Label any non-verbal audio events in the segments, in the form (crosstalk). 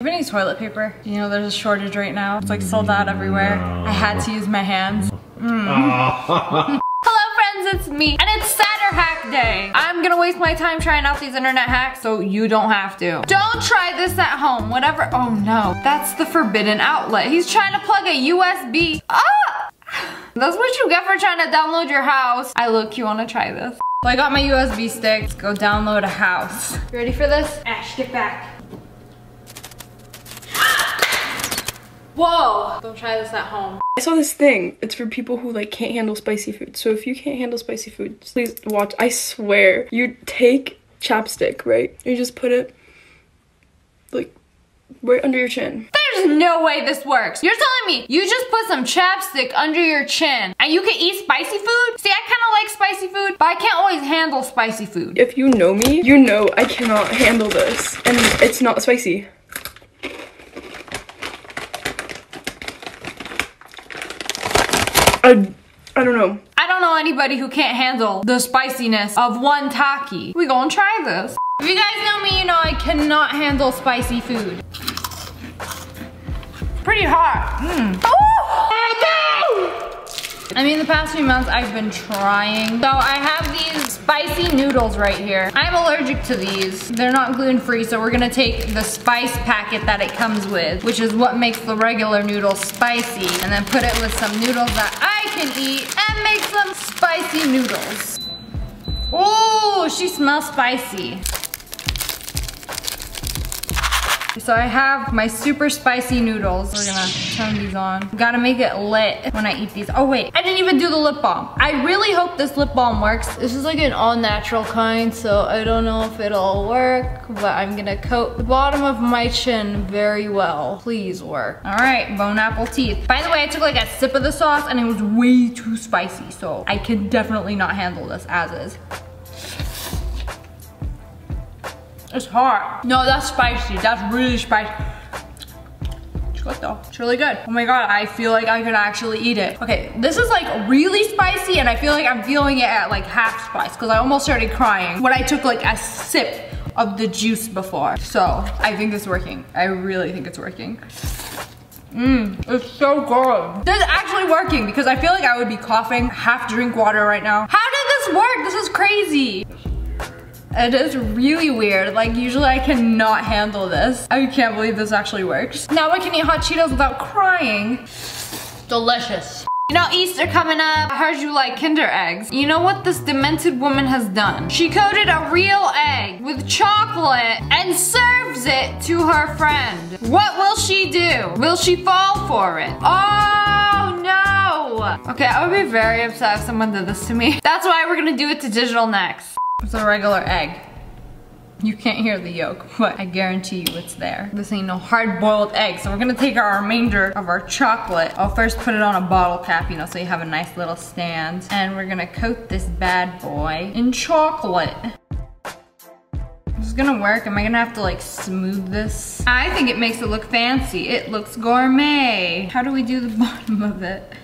Everybody needs toilet paper. You know, there's a shortage right now. It's like sold out everywhere. I had to use my hands. Mm. Hello friends, it's me. And it's Saturday Hack Day. I'm gonna waste my time trying out these internet hacks so you don't have to. Don't try this at home, whatever. Oh no, that's the forbidden outlet. He's trying to plug a USB. Ah! That's what you get for trying to download your house. I look, you wanna try this? Well, I got my USB stick. Let's go download a house. You ready for this? Ash, get back. Whoa! Don't try this at home. I saw this thing. It's for people who like can't handle spicy food. So if you can't handle spicy food, please watch. I swear. You take chapstick, right? You just put it like right under your chin. There's no way this works. You're telling me you just put some chapstick under your chin and you can eat spicy food? See, I kind of like spicy food, but I can't always handle spicy food. If you know me, you know I cannot handle this. And it's not spicy. I, I don't know. I don't know anybody who can't handle the spiciness of one Taki. We gonna try this. If you guys know me, you know I cannot handle spicy food. Pretty hot. Mm. I mean, the past few months I've been trying. So I have these spicy noodles right here. I'm allergic to these. They're not gluten-free, so we're gonna take the spice packet that it comes with, which is what makes the regular noodles spicy, and then put it with some noodles that can eat, and make some spicy noodles. Oh, she smells spicy. So I have my super spicy noodles. We're gonna turn these on. Gotta make it lit when I eat these. Oh wait, I didn't even do the lip balm. I really hope this lip balm works. This is like an all natural kind, so I don't know if it'll work, but I'm gonna coat the bottom of my chin very well. Please work. All right, bone apple teeth. By the way, I took like a sip of the sauce and it was way too spicy, so I can definitely not handle this as is. It's hot. No, that's spicy. That's really spicy. It's good though. It's really good. Oh my god, I feel like I could actually eat it. Okay, this is like really spicy and I feel like I'm feeling it at like half spice because I almost started crying when I took like a sip of the juice before. So I think it's working. I really think it's working. Mmm, it's so good. This is actually working because I feel like I would be coughing half drink water right now. How did this work? This is crazy. It is really weird. Like usually I cannot handle this. I can't believe this actually works. Now I can eat hot Cheetos without crying. Delicious. You know, Easter coming up. I heard you like Kinder eggs. You know what this demented woman has done? She coated a real egg with chocolate and serves it to her friend. What will she do? Will she fall for it? Oh no! Okay, I would be very upset if someone did this to me. That's why we're gonna do it to Digital next. It's a regular egg. You can't hear the yolk, but I guarantee you it's there. This ain't no hard-boiled egg, so we're gonna take our remainder of our chocolate. I'll first put it on a bottle cap, you know, so you have a nice little stand. And we're gonna coat this bad boy in chocolate. This is gonna work. Am I gonna have to like smooth this? I think it makes it look fancy. It looks gourmet. How do we do the (laughs) bottom of it?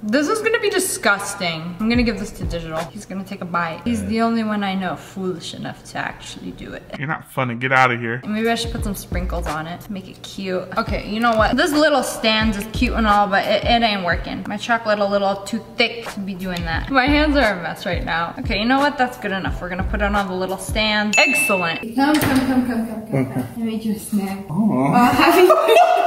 This is gonna be disgusting. I'm gonna give this to Digital. He's gonna take a bite. He's the only one I know foolish enough to actually do it. You're not funny. Get out of here. Maybe I should put some sprinkles on it to make it cute. Okay, you know what? This little stand is cute and all, but it, it ain't working. My chocolate a little too thick to be doing that. My hands are a mess right now. Okay, you know what? That's good enough. We're gonna put it on the little stand. Excellent. Come, come, come, come, come, come. come. I made you a snack. Oh, oh (laughs) happy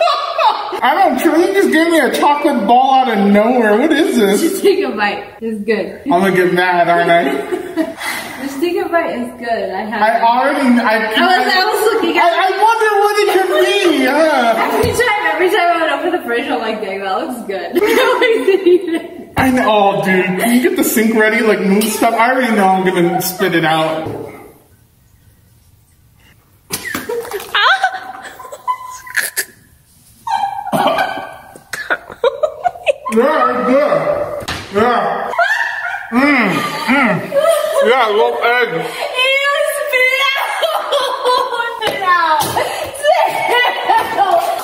I don't. You just gave me a chocolate ball out of nowhere. What is this? Just take a bite. It's good. I'm gonna get mad, aren't I? (laughs) Just take a bite. It's good. I have. I already. I, I was. I was looking. I, I wonder what it could be. Uh. Every time, every time I would open the fridge, I'm like, dang, that looks good. (laughs) I I know, oh, dude. Can you get the sink ready? Like move stuff. I already know I'm gonna spit it out. Yeah, good. Yeah. Mmm, mmm. Yeah, I love eggs.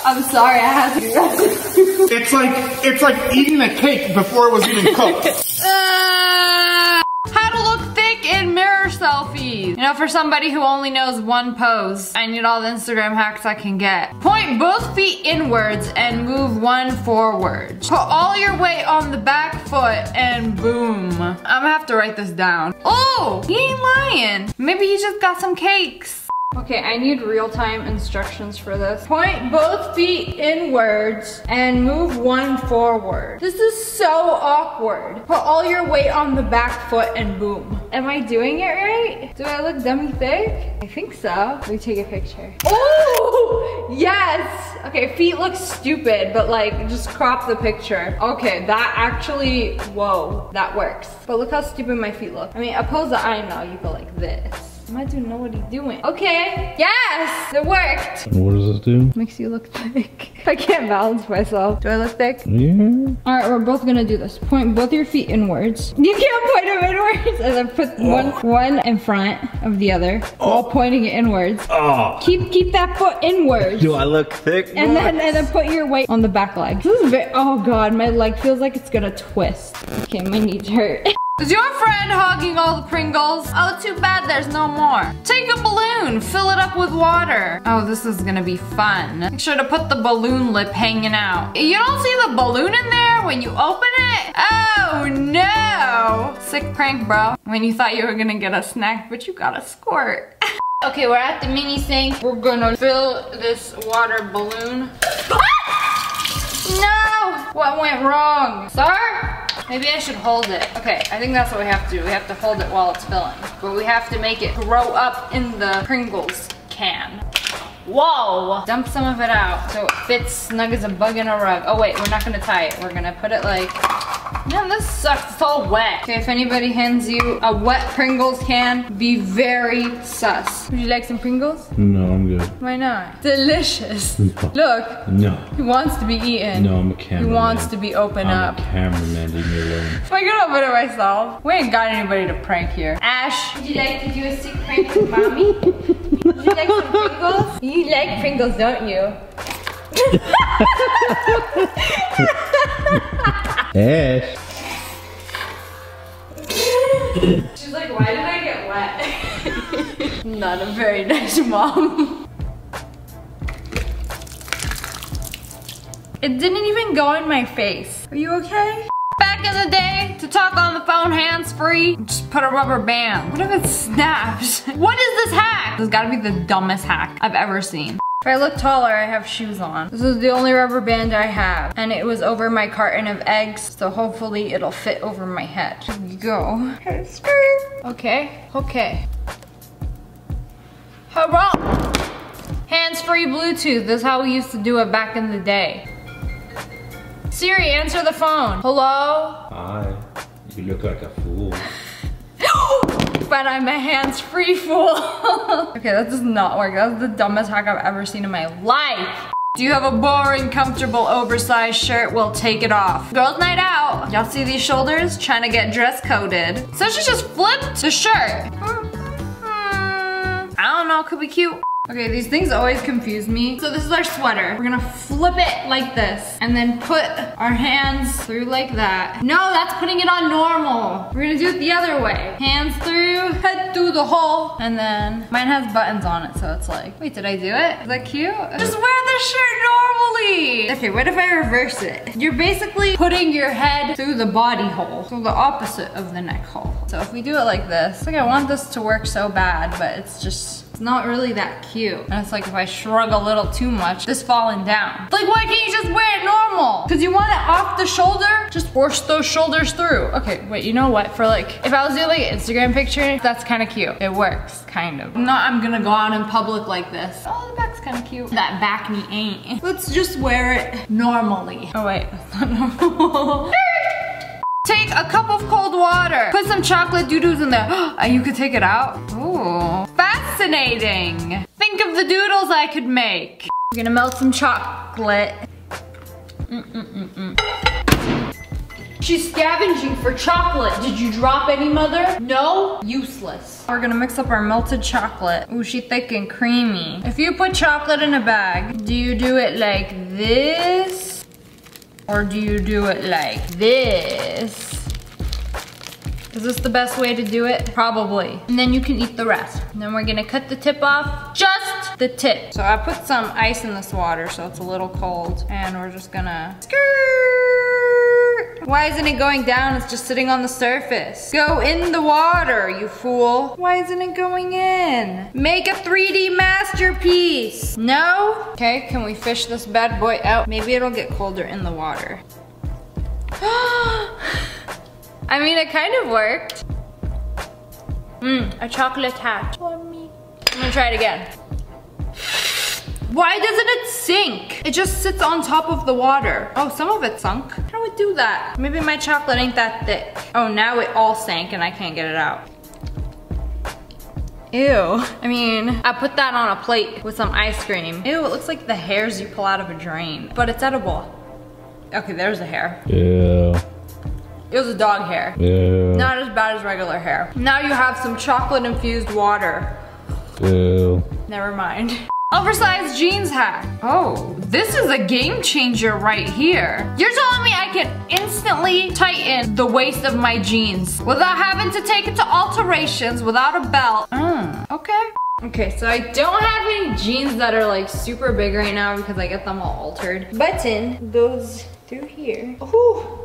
I'm sorry, I have to do that. It's like, it's like eating a cake before it was even cooked. (laughs) You know, for somebody who only knows one pose, I need all the Instagram hacks I can get. Point both feet inwards and move one forward. Put all your weight on the back foot and boom. I'm gonna have to write this down. Oh, he ain't lying. Maybe he just got some cakes. Okay, I need real-time instructions for this. Point both feet inwards and move one forward. This is so awkward. Put all your weight on the back foot and boom. Am I doing it right? Do I look dummy thick? I think so. Let me take a picture. Oh, yes. Okay, feet look stupid, but like just crop the picture. Okay, that actually, whoa, that works. But look how stupid my feet look. I mean, a pose that I know, you go like this. My dude know what he's doing. Okay, yes, it worked. What does this do? Makes you look thick. (laughs) I can't balance myself. Do I look thick? Yeah. All right, we're both gonna do this. Point both your feet inwards. You can't point them inwards. And then put oh. one one in front of the other oh. while pointing it inwards. Oh. Keep keep that foot inwards. Do I look thick? And then and then put your weight on the back leg. This is very, oh god, my leg feels like it's gonna twist. Okay, my knees hurt. (laughs) Is your friend hogging all the Pringles? Oh, too bad there's no more. Take a balloon, fill it up with water. Oh, this is gonna be fun. Make sure to put the balloon lip hanging out. You don't see the balloon in there when you open it? Oh no! Sick prank, bro. When you thought you were gonna get a snack, but you got a squirt. (laughs) okay, we're at the mini sink. We're gonna fill this water balloon. (laughs) No! What went wrong? Sir? Maybe I should hold it. Okay, I think that's what we have to do. We have to hold it while it's filling. But we have to make it grow up in the Pringles can. Whoa! Dump some of it out so it fits snug as a bug in a rug. Oh wait, we're not gonna tie it. We're gonna put it like, man, this sucks, it's all wet. Okay, if anybody hands you a wet Pringles can, be very sus. Would you like some Pringles? No, I'm good. Why not? Delicious. Look, No. he wants to be eaten. No, I'm a He wants to be opened I'm up. a cameraman, leave me alone. I can open it myself. We ain't got anybody to prank here. Ash, would you like to do a sick prank with mommy? (laughs) would you like some Pringles? You like Pringles, don't you? Ash. She's like, why did I get wet? (laughs) Not a very nice mom. It didn't even go in my face. Are you okay? To talk on the phone hands-free, just put a rubber band. What if it snaps? (laughs) What is this hack? This has gotta be the dumbest hack I've ever seen. If I look taller, I have shoes on. This is the only rubber band I have. And it was over my carton of eggs, so hopefully it'll fit over my head. Here we go. Okay, okay. Hurrah! Hands-free Bluetooth. This is how we used to do it back in the day. Siri, answer the phone. Hello? Hi. You look like a fool. (gasps) but I'm a hands-free fool. (laughs) okay, that does not work. That's the dumbest hack I've ever seen in my life. Do you have a boring, comfortable, oversized shirt? Well, take it off. Girls night out. Y'all see these shoulders? Trying to get dress coded. So she just flipped the shirt. (laughs) I don't know, could be cute. Okay, these things always confuse me. So this is our sweater. We're gonna flip it like this and then put our hands through like that. No, that's putting it on normal. We're gonna do it the other way. Hands through, head through the hole, and then mine has buttons on it, so it's like, wait, did I do it? Is that cute? Just wear the shirt normally. Okay, what if I reverse it? You're basically putting your head through the body hole, so the opposite of the neck hole. So if we do it like this, like I want this to work so bad, but it's just, it's not really that cute. And it's like if I shrug a little too much, this falling down. Like why can't you just wear it normal? Cause you want it off the shoulder, just force those shoulders through. Okay, wait, you know what? For like, if I was doing like an Instagram picture, that's kind of cute. It works, kind of. Not I'm gonna go out in public like this. Oh, the back's kind of cute. That back knee ain't. Let's just wear it normally. Oh wait, (laughs) that's not normal. (laughs) Take a cup of cold water. Put some chocolate doo-doos in there. and (gasps) you could take it out. Ooh, fascinating. Think of the doodles I could make. We're gonna melt some chocolate. Mm-mm-mm-mm. She's scavenging for chocolate. Did you drop any, mother? No? Useless. We're gonna mix up our melted chocolate. Ooh, she thick and creamy. If you put chocolate in a bag, do you do it like this? Or do you do it like this? Is this the best way to do it? Probably. And then you can eat the rest. And then we're gonna cut the tip off, just the tip. So I put some ice in this water so it's a little cold. And we're just gonna. Why isn't it going down? It's just sitting on the surface. Go in the water, you fool. Why isn't it going in? Make a 3D masterpiece. No? Okay, can we fish this bad boy out? Maybe it'll get colder in the water. (gasps) (laughs) I mean, it kind of worked. Mmm, a chocolate hat. For me. I'm gonna try it again. Why doesn't it sink? It just sits on top of the water. Oh, some of it sunk. How do it do that? Maybe my chocolate ain't that thick. Oh, now it all sank and I can't get it out. Ew. I mean, I put that on a plate with some ice cream. Ew, it looks like the hairs you pull out of a drain. But it's edible. Okay, there's the hair. Yeah. It was a dog hair. Yeah. Not as bad as regular hair. Now you have some chocolate infused water. Yeah. Never mind. (laughs) Oversized jeans hack. Oh, this is a game changer right here. You're telling me I can instantly tighten the waist of my jeans without having to take it to alterations without a belt. Mm, okay. Okay, so I don't have any jeans that are like super big right now because I get them all altered. Button goes through here. Ooh.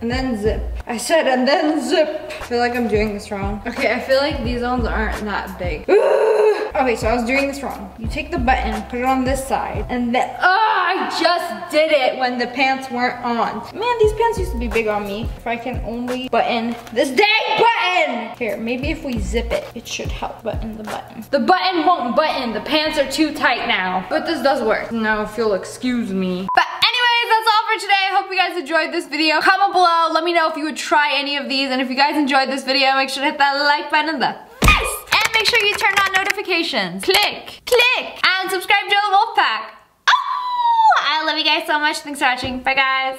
And then zip. I said and then zip. I feel like I'm doing this wrong. Okay, I feel like these ones aren't that big. (gasps) okay, so I was doing this wrong. You take the button, put it on this side, and then, oh, I just did it when the pants weren't on. Man, these pants used to be big on me. If I can only button this dang button. Here, maybe if we zip it, it should help button the button. The button won't button. The pants are too tight now. But this does work. Now if you'll excuse me. But anyways, that's all for today. I hope you guys enjoyed this video. Comment below. Let me know if you would try any of these. And if you guys enjoyed this video, make sure to hit that like button in the. And make sure you turn on notifications. Click, click, and subscribe to the Wolfpack. Oh, I love you guys so much. Thanks for watching. Bye, guys.